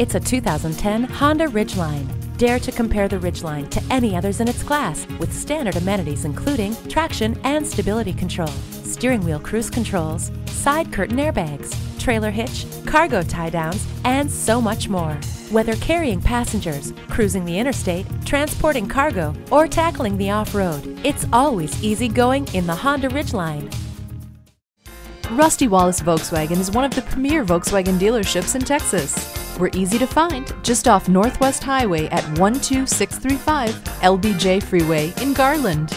It's a 2010 Honda Ridgeline. Dare to compare the Ridgeline to any others in its class with standard amenities including traction and stability control, steering wheel cruise controls, side curtain airbags, trailer hitch, cargo tie downs, and so much more. Whether carrying passengers, cruising the interstate, transporting cargo, or tackling the off road, it's always easy going in the Honda Ridgeline. Rusty Wallis Volkswagen is one of the premier Volkswagen dealerships in Texas. We're easy to find just off Northwest Highway at 12635 LBJ Freeway in Garland.